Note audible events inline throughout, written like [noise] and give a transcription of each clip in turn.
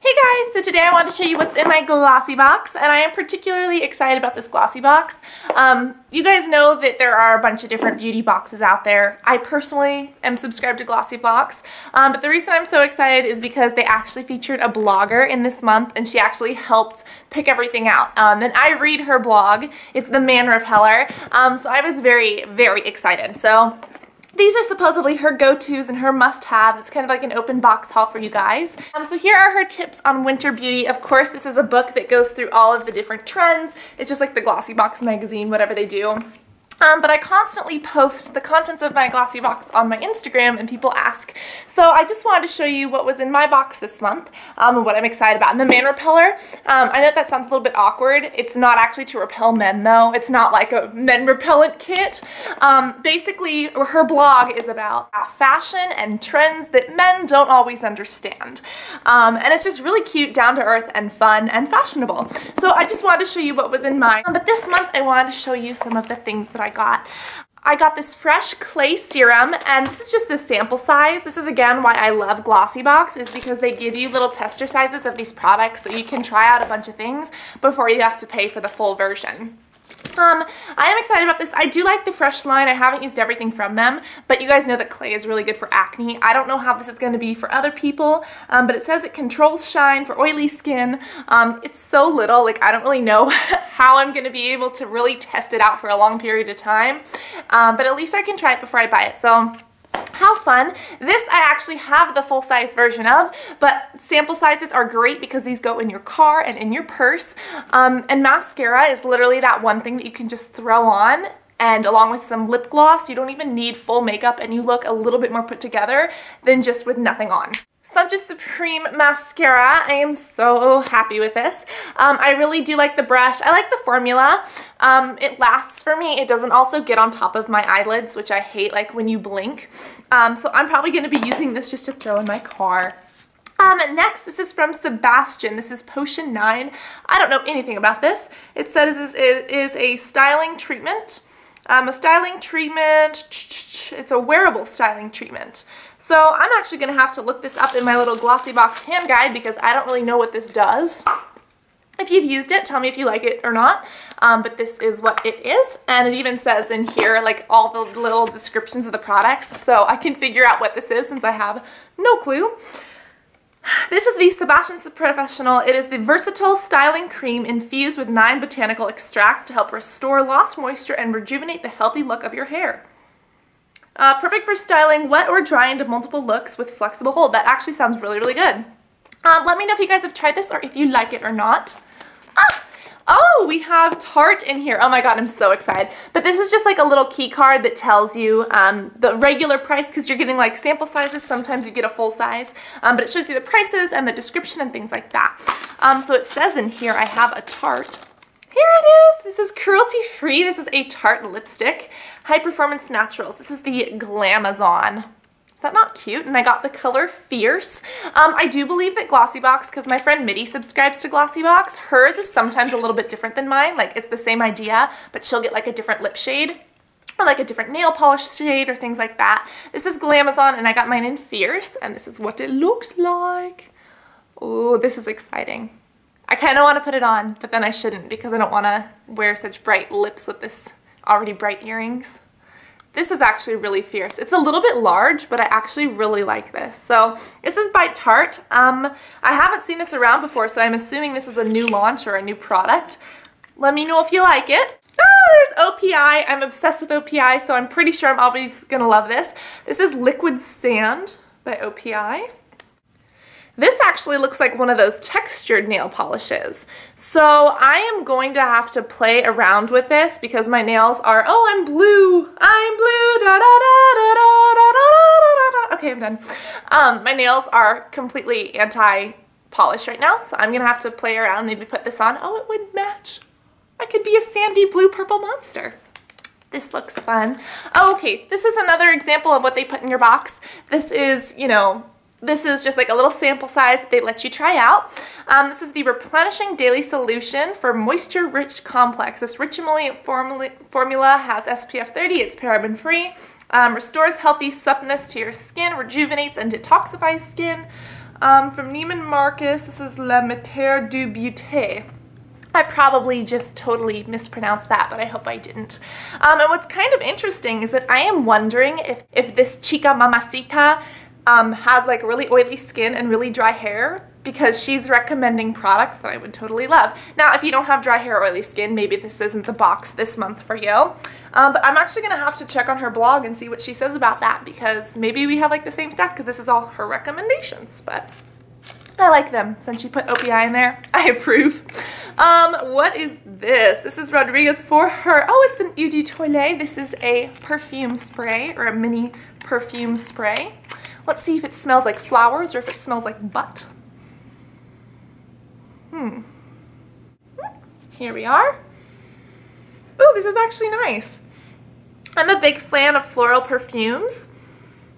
Hey guys, so today I want to show you what's in my Glossy box, and I am particularly excited about this Glossy box. Um, you guys know that there are a bunch of different beauty boxes out there. I personally am subscribed to Glossy Box, um, but the reason I'm so excited is because they actually featured a blogger in this month, and she actually helped pick everything out. Um, and I read her blog. It's The Man Repeller, um, so I was very, very excited. So these are supposedly her go-tos and her must-haves. It's kind of like an open box haul for you guys. Um, so here are her tips on winter beauty. Of course, this is a book that goes through all of the different trends. It's just like the Glossy Box magazine, whatever they do. Um, but I constantly post the contents of my Glossy box on my Instagram and people ask. So I just wanted to show you what was in my box this month um, and what I'm excited about. And the man repeller, um, I know that sounds a little bit awkward. It's not actually to repel men though. It's not like a men repellent kit. Um, basically, her blog is about fashion and trends that men don't always understand. Um, and it's just really cute, down to earth, and fun and fashionable. So I just wanted to show you what was in mine. But this month I wanted to show you some of the things that I I got. I got this fresh clay serum and this is just a sample size. This is again why I love Glossy Box is because they give you little tester sizes of these products so you can try out a bunch of things before you have to pay for the full version. Um, I am excited about this. I do like the Fresh line. I haven't used everything from them, but you guys know that clay is really good for acne. I don't know how this is going to be for other people, um, but it says it controls shine for oily skin. Um, it's so little, like I don't really know [laughs] how I'm going to be able to really test it out for a long period of time, um, but at least I can try it before I buy it. So how fun. This I actually have the full size version of, but sample sizes are great because these go in your car and in your purse. Um, and mascara is literally that one thing that you can just throw on and along with some lip gloss, you don't even need full makeup and you look a little bit more put together than just with nothing on. Subject Supreme Mascara. I am so happy with this. Um, I really do like the brush. I like the formula. Um, it lasts for me. It doesn't also get on top of my eyelids, which I hate like when you blink. Um, so I'm probably going to be using this just to throw in my car. Um, next, this is from Sebastian. This is Potion 9. I don't know anything about this. It says it is a styling treatment. Um, a styling treatment, [tsk] it's a wearable styling treatment. So I'm actually going to have to look this up in my little Glossy Box hand guide because I don't really know what this does. If you've used it, tell me if you like it or not. Um, but this is what it is. And it even says in here, like all the little descriptions of the products. So I can figure out what this is since I have no clue. This is the Sebastian Professional. It is the versatile styling cream infused with nine botanical extracts to help restore lost moisture and rejuvenate the healthy look of your hair. Uh, perfect for styling wet or dry into multiple looks with flexible hold. That actually sounds really, really good. Um, let me know if you guys have tried this or if you like it or not. Ah, Oh, we have Tarte in here. Oh my god, I'm so excited. But this is just like a little key card that tells you um, the regular price because you're getting like sample sizes. Sometimes you get a full size. Um, but it shows you the prices and the description and things like that. Um, so it says in here I have a Tarte. Here it is. This is cruelty free. This is a Tarte lipstick. High Performance Naturals. This is the Glamazon. Is that not cute? And I got the color Fierce. Um, I do believe that Glossybox, because my friend Mitty subscribes to Glossybox, hers is sometimes a little bit different than mine. Like it's the same idea, but she'll get like a different lip shade or like a different nail polish shade or things like that. This is Glamazon and I got mine in Fierce and this is what it looks like. Oh, this is exciting. I kind of want to put it on, but then I shouldn't because I don't want to wear such bright lips with this already bright earrings. This is actually really fierce. It's a little bit large, but I actually really like this. So this is by Tarte. Um, I haven't seen this around before, so I'm assuming this is a new launch or a new product. Let me know if you like it. Oh, there's OPI. I'm obsessed with OPI, so I'm pretty sure I'm always gonna love this. This is Liquid Sand by OPI. This actually looks like one of those textured nail polishes. So I am going to have to play around with this because my nails are, oh, I'm blue, I'm blue, da da da da da da da da. Okay, I'm done. Um, my nails are completely anti-polish right now, so I'm gonna have to play around, maybe put this on. Oh, it would match. I could be a sandy blue purple monster. This looks fun. Oh, okay, this is another example of what they put in your box. This is, you know, this is just like a little sample size that they let you try out. Um, this is the Replenishing Daily Solution for Moisture Rich Complex. This rich emollient formula, has SPF 30, it's paraben free, um, restores healthy suppleness to your skin, rejuvenates and detoxifies skin. Um, from Neiman Marcus, this is La Matière du Beauté. I probably just totally mispronounced that, but I hope I didn't. Um, and what's kind of interesting is that I am wondering if, if this Chica Mamacita um, has like really oily skin and really dry hair because she's recommending products that I would totally love. Now, if you don't have dry hair or oily skin, maybe this isn't the box this month for you. Um, but I'm actually going to have to check on her blog and see what she says about that because maybe we have like the same stuff because this is all her recommendations. But I like them since she put OPI in there. [laughs] I approve. Um, what is this? This is Rodriguez for her. Oh, it's an Eau de Toilette. This is a perfume spray or a mini perfume spray. Let's see if it smells like flowers or if it smells like butt. Hmm. Here we are. Oh, this is actually nice. I'm a big fan of floral perfumes.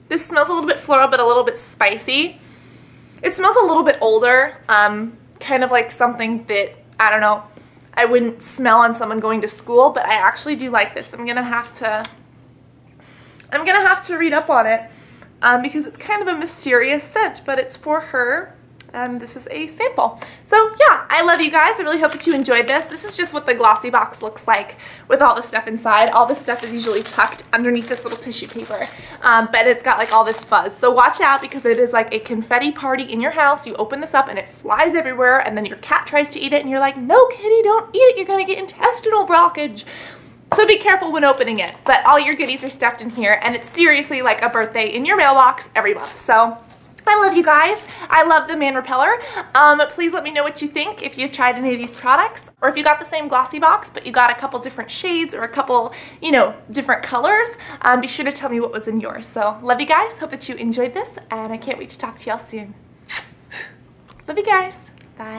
This smells a little bit floral but a little bit spicy. It smells a little bit older, um, kind of like something that, I don't know, I wouldn't smell on someone going to school, but I actually do like this. I'm gonna have to, I'm gonna have to read up on it um, because it's kind of a mysterious scent, but it's for her and this is a sample. So yeah, I love you guys. I really hope that you enjoyed this. This is just what the glossy box looks like with all the stuff inside. All this stuff is usually tucked underneath this little tissue paper, um, but it's got like all this fuzz. So watch out because it is like a confetti party in your house. You open this up and it flies everywhere and then your cat tries to eat it and you're like, no kitty, don't eat it. You're gonna get intestinal blockage. So be careful when opening it, but all your goodies are stuffed in here and it's seriously like a birthday in your mailbox every month. So I love you guys. I love the Man Repeller. Um, please let me know what you think if you've tried any of these products or if you got the same glossy box but you got a couple different shades or a couple, you know, different colors. Um, be sure to tell me what was in yours. So love you guys. Hope that you enjoyed this and I can't wait to talk to y'all soon. love you guys. Bye.